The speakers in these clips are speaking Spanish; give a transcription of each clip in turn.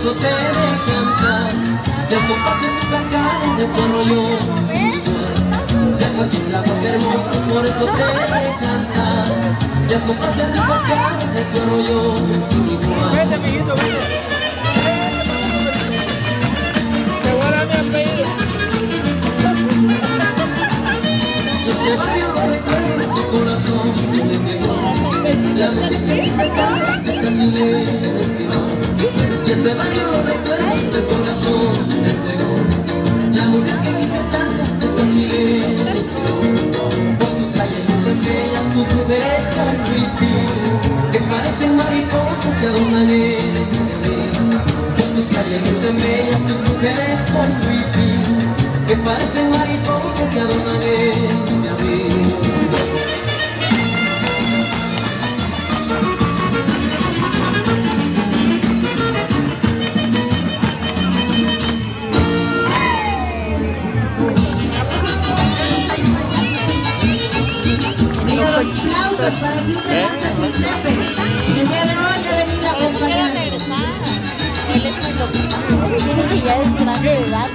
eso te de cantar. De compás en mi cascada, de tu arroyo sin igual. De Coachita, hermoso, por eso te de cantar. De compás en mi cascada, de tu arroyo sin igual. Vete, amiguito, vete. Te voy a dar mi apellido. Y ese barrio recuerda tu corazón. La mente que La mujer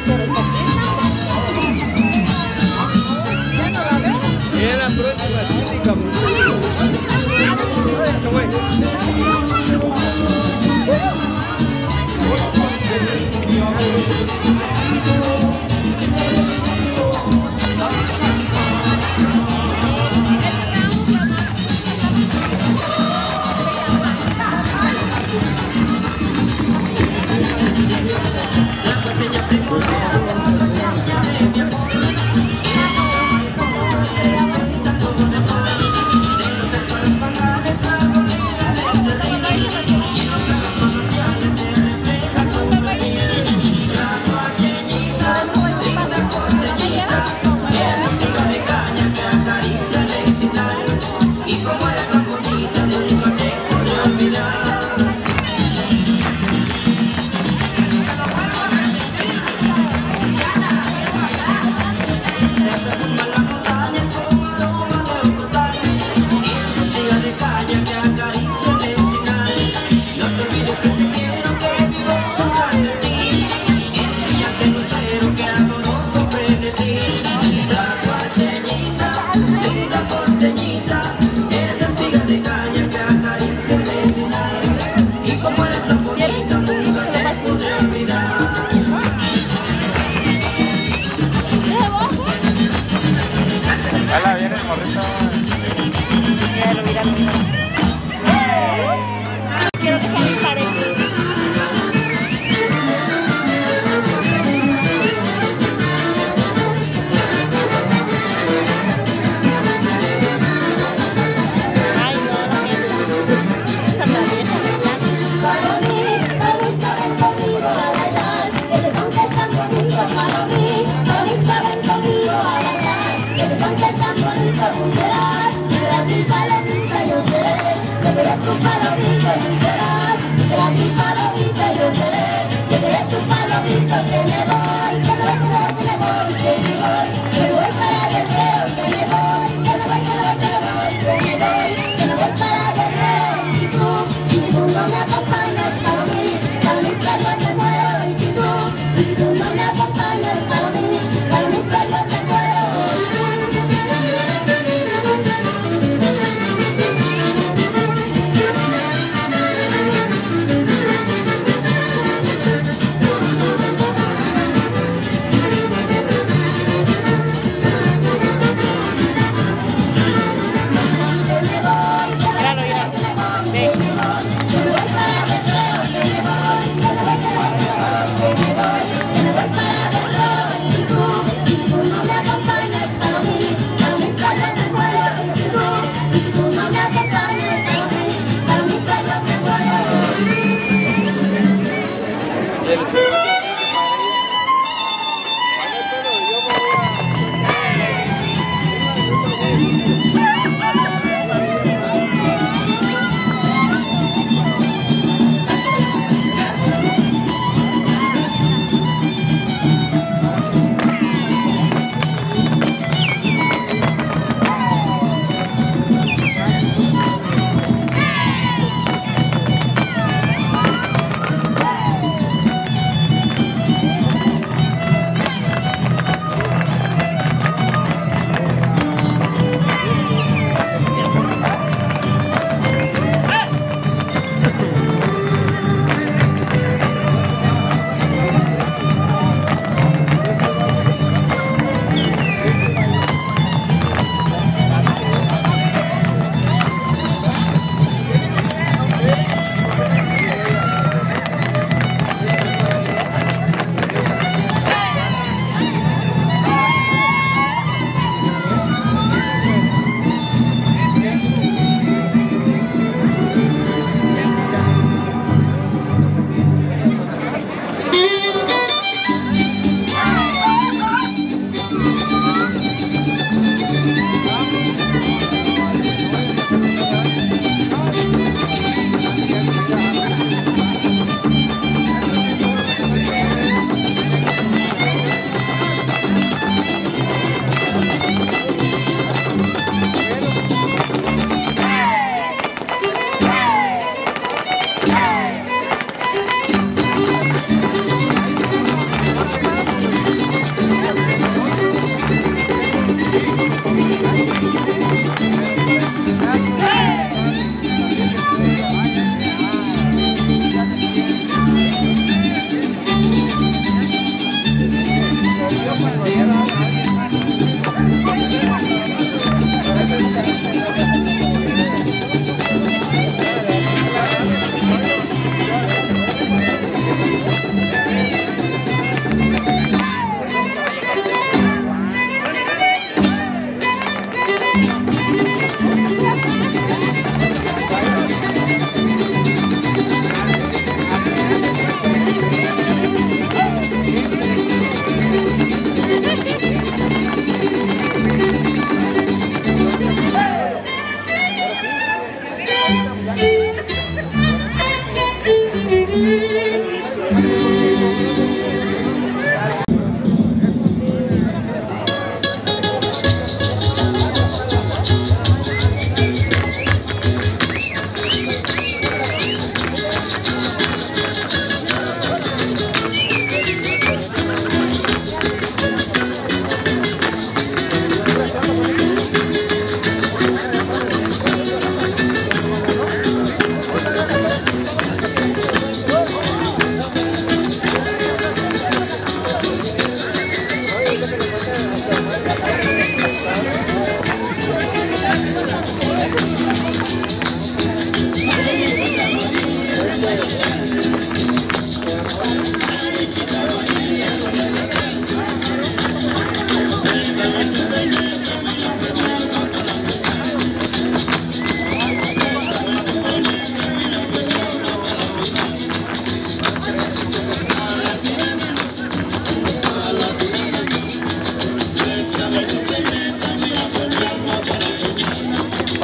grande de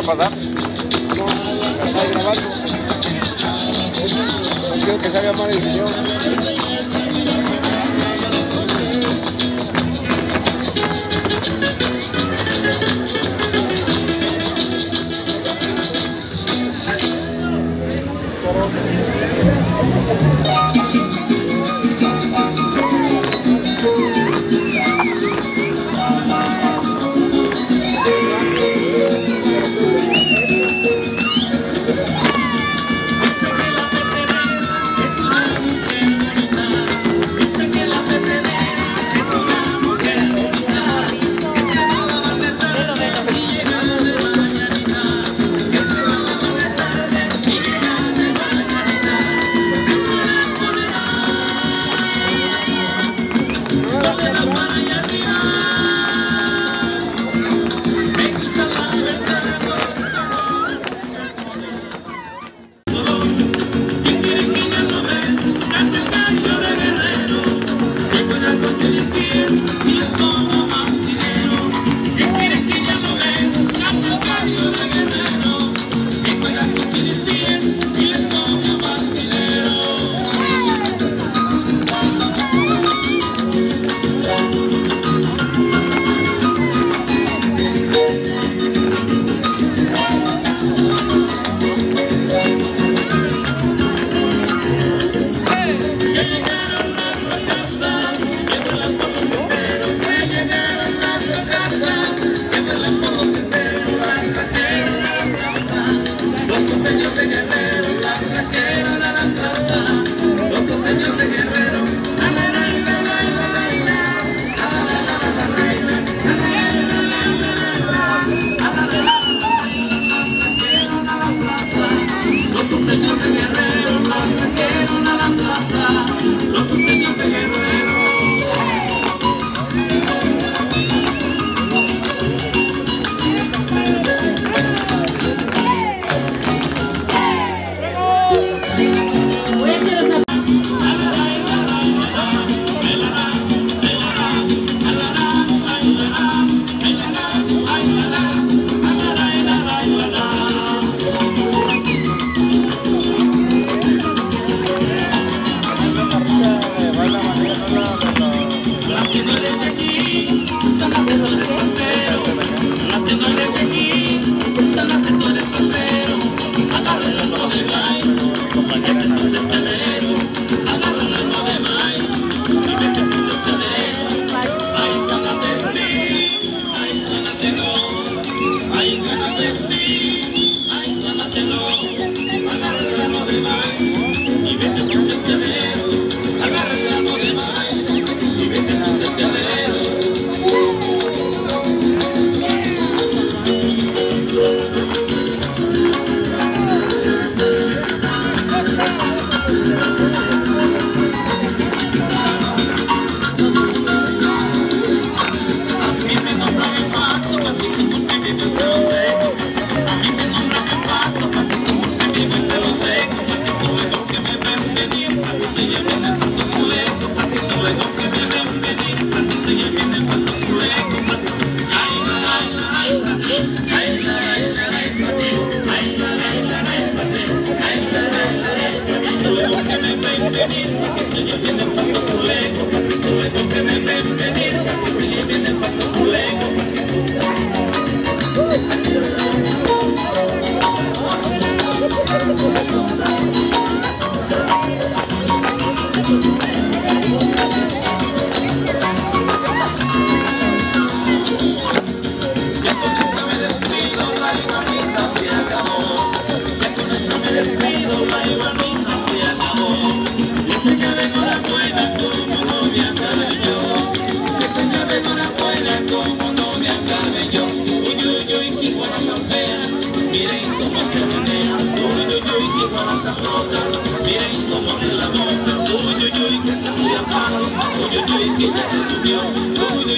No, está grabando. No quiero que salga mal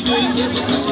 Por